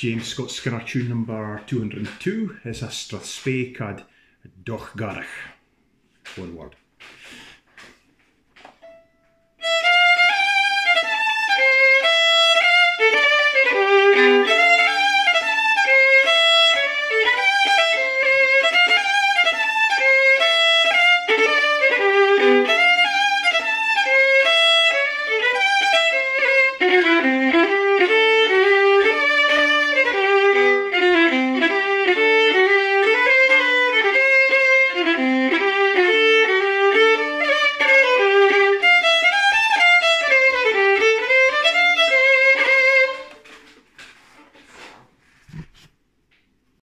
James Scott Skinner tune number 202 is a Strathspey cad Dochgarach. One word.